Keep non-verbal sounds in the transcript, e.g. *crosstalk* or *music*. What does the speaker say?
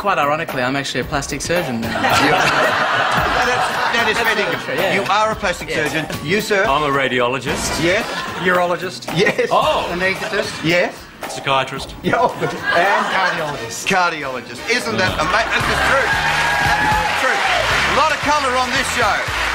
quite ironically, I'm actually a plastic surgeon now. *laughs* that is, that is fitting. yeah. You are a plastic surgeon. You, sir? I'm a radiologist. Yes. Urologist. Yes. Oh! Anaesthetist. Yes. Psychiatrist. Yeah. Oh, and Cardiologist. cardiologist. Isn't that amazing? This is true. That's true. A lot of colour on this show.